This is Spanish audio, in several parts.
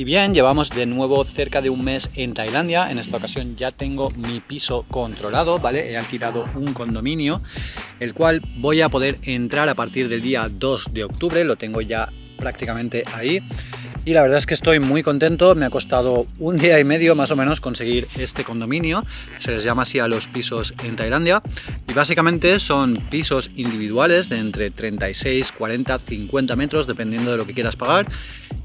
Y bien, llevamos de nuevo cerca de un mes en Tailandia. En esta ocasión ya tengo mi piso controlado, ¿vale? He alquilado un condominio, el cual voy a poder entrar a partir del día 2 de octubre. Lo tengo ya prácticamente ahí y la verdad es que estoy muy contento, me ha costado un día y medio más o menos conseguir este condominio, se les llama así a los pisos en Tailandia y básicamente son pisos individuales de entre 36, 40, 50 metros dependiendo de lo que quieras pagar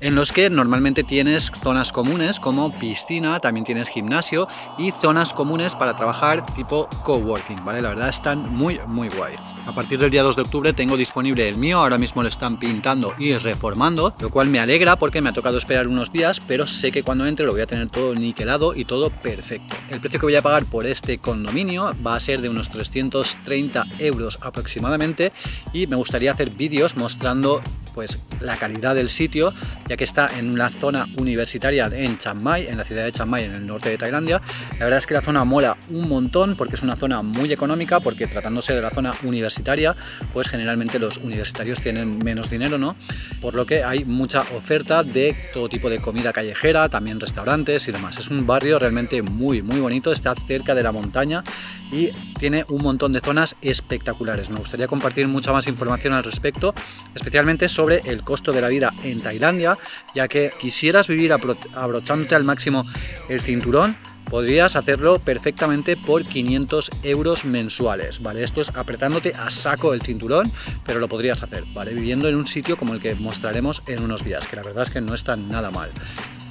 en los que normalmente tienes zonas comunes como piscina, también tienes gimnasio y zonas comunes para trabajar tipo coworking, ¿vale? La verdad están muy muy guay. A partir del día 2 de octubre tengo disponible el mío, ahora mismo lo están pintando y reformando, lo cual me alegra porque me ha tocado esperar unos días, pero sé que cuando entre lo voy a tener todo niquelado y todo perfecto. El precio que voy a pagar por este condominio va a ser de unos 330 euros aproximadamente y me gustaría hacer vídeos mostrando pues la calidad del sitio, ya que está en una zona universitaria en Chiang Mai, en la ciudad de Chiang Mai, en el norte de Tailandia. La verdad es que la zona mola un montón porque es una zona muy económica, porque tratándose de la zona universitaria, pues generalmente los universitarios tienen menos dinero, ¿no? Por lo que hay mucha oferta de todo tipo de comida callejera, también restaurantes y demás. Es un barrio realmente muy, muy bonito, está cerca de la montaña y tiene un montón de zonas espectaculares. Me gustaría compartir mucha más información al respecto, especialmente sobre el costo de la vida en Tailandia, ya que quisieras vivir abrochándote al máximo el cinturón, podrías hacerlo perfectamente por 500 euros mensuales, ¿vale? Esto es apretándote a saco el cinturón, pero lo podrías hacer, ¿vale? Viviendo en un sitio como el que mostraremos en unos días, que la verdad es que no está nada mal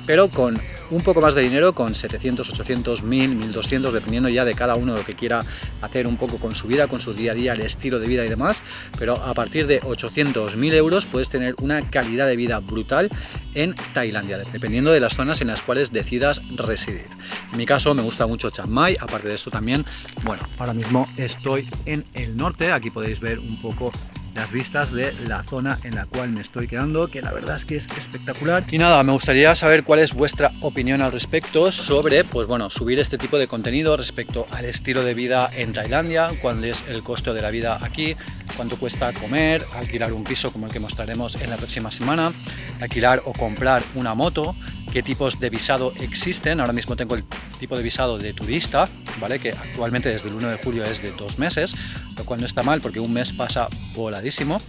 pero con un poco más de dinero, con 700, 800, 1000, 1200, dependiendo ya de cada uno lo que quiera hacer un poco con su vida, con su día a día, el estilo de vida y demás, pero a partir de 800, 1000 euros puedes tener una calidad de vida brutal en Tailandia, dependiendo de las zonas en las cuales decidas residir. En mi caso me gusta mucho Chiang Mai, aparte de esto también, bueno, ahora mismo estoy en el norte, aquí podéis ver un poco las vistas de la zona en la cual me estoy quedando, que la verdad es que es espectacular. Y nada, me gustaría saber cuál es vuestra opinión al respecto sobre, pues bueno, subir este tipo de contenido respecto al estilo de vida en Tailandia, cuál es el costo de la vida aquí, cuánto cuesta comer, alquilar un piso como el que mostraremos en la próxima semana, alquilar o comprar una moto, qué tipos de visado existen. Ahora mismo tengo el tipo de visado de turista, ¿vale? Que actualmente desde el 1 de julio es de dos meses, lo cual no está mal porque un mes pasa voladísimo.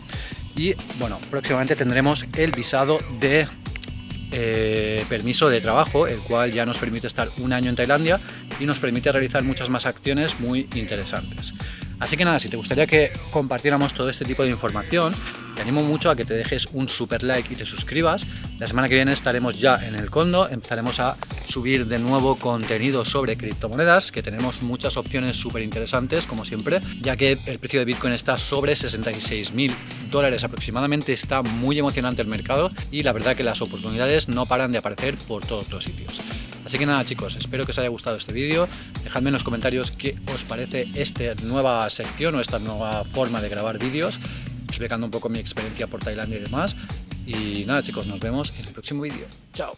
Y bueno, próximamente tendremos el visado de eh, permiso de trabajo, el cual ya nos permite estar un año en Tailandia y nos permite realizar muchas más acciones muy interesantes. Así que nada, si te gustaría que compartiéramos todo este tipo de información, te animo mucho a que te dejes un super like y te suscribas. La semana que viene estaremos ya en el condo, empezaremos a subir de nuevo contenido sobre criptomonedas, que tenemos muchas opciones súper interesantes, como siempre, ya que el precio de Bitcoin está sobre 66 mil dólares aproximadamente, está muy emocionante el mercado y la verdad que las oportunidades no paran de aparecer por todos los sitios. Así que nada chicos, espero que os haya gustado este vídeo, dejadme en los comentarios qué os parece esta nueva sección o esta nueva forma de grabar vídeos explicando un poco mi experiencia por Tailandia y demás. Y nada chicos, nos vemos en el próximo vídeo. Chao.